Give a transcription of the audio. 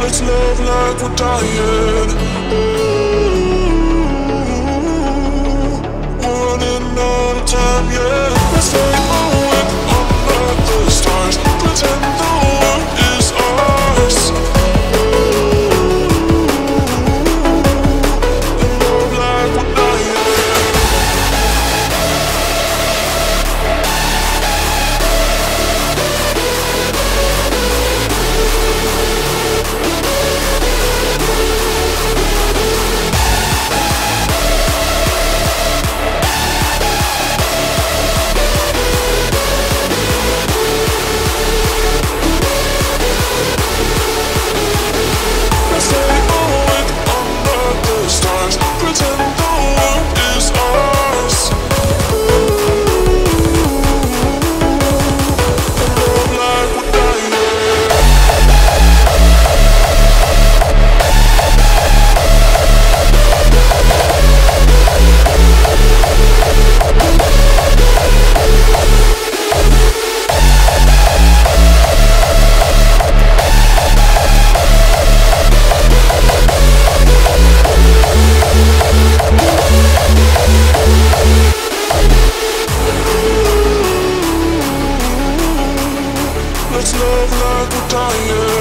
Let's love like we're dying. Running out of time, yeah. on you